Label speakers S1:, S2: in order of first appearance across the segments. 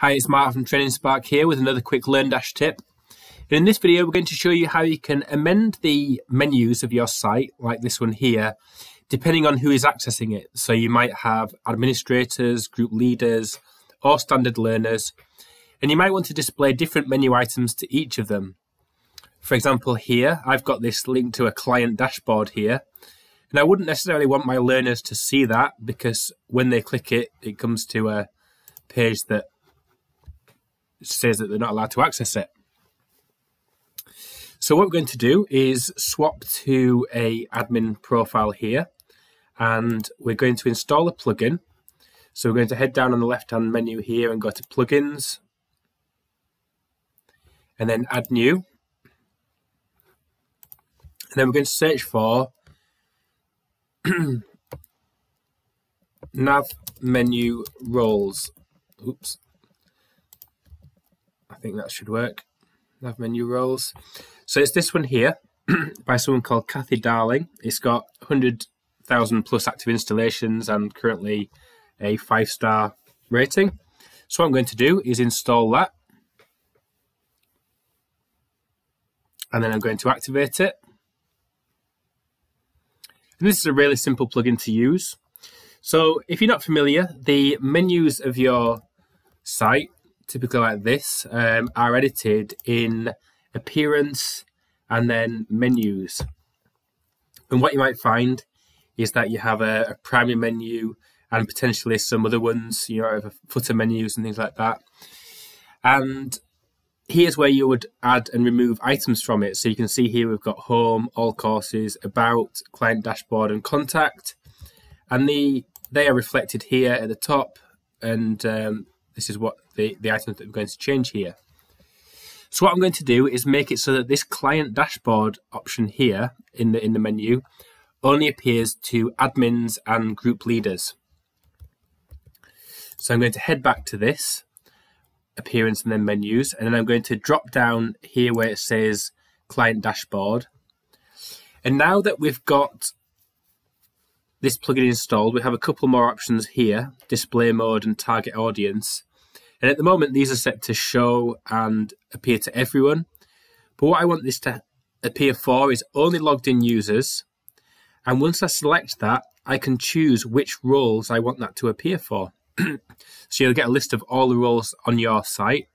S1: Hi, it's Mark from Training Spark here with another quick LearnDash tip. And in this video, we're going to show you how you can amend the menus of your site, like this one here, depending on who is accessing it. So you might have administrators, group leaders, or standard learners, and you might want to display different menu items to each of them. For example, here, I've got this link to a client dashboard here, and I wouldn't necessarily want my learners to see that because when they click it, it comes to a page that says that they're not allowed to access it. So what we're going to do is swap to a admin profile here and we're going to install a plugin. So we're going to head down on the left hand menu here and go to plugins and then add new. And then we're going to search for nav menu roles. Oops. I think that should work. Nav menu roles. So it's this one here by someone called Kathy Darling. It's got 100,000 plus active installations and currently a five star rating. So what I'm going to do is install that. And then I'm going to activate it. And this is a really simple plugin to use. So if you're not familiar, the menus of your site typically like this, um, are edited in appearance and then menus. And what you might find is that you have a, a primary menu and potentially some other ones, you know, footer menus and things like that. And here's where you would add and remove items from it. So you can see here we've got home, all courses, about, client dashboard, and contact. And the they are reflected here at the top, and um, this is what the, the items that we're going to change here. So what I'm going to do is make it so that this client dashboard option here in the in the menu only appears to admins and group leaders. So I'm going to head back to this appearance and then menus, and then I'm going to drop down here where it says client dashboard. And now that we've got this plugin installed, we have a couple more options here, display mode and target audience. And at the moment, these are set to show and appear to everyone. But what I want this to appear for is only logged in users. And once I select that, I can choose which roles I want that to appear for. so you'll get a list of all the roles on your site.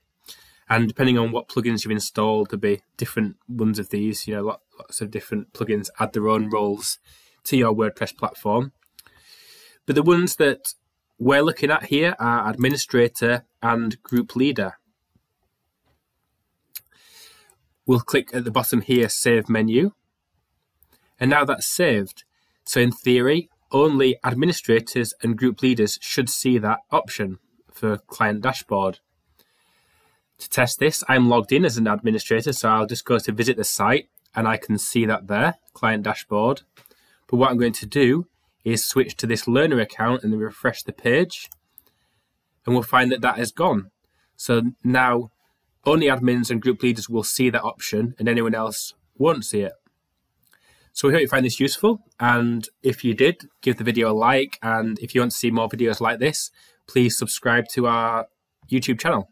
S1: And depending on what plugins you've installed, there'll be different ones of these. You know, lots of different plugins add their own roles to your WordPress platform. But the ones that we're looking at here are administrator and group leader. We'll click at the bottom here, Save Menu. And now that's saved. So in theory, only administrators and group leaders should see that option for Client Dashboard. To test this, I'm logged in as an administrator, so I'll just go to visit the site and I can see that there, Client Dashboard. But what I'm going to do is switch to this learner account and then refresh the page and we'll find that that has gone. So now only admins and group leaders will see that option and anyone else won't see it. So we hope you find this useful and if you did, give the video a like and if you want to see more videos like this, please subscribe to our YouTube channel.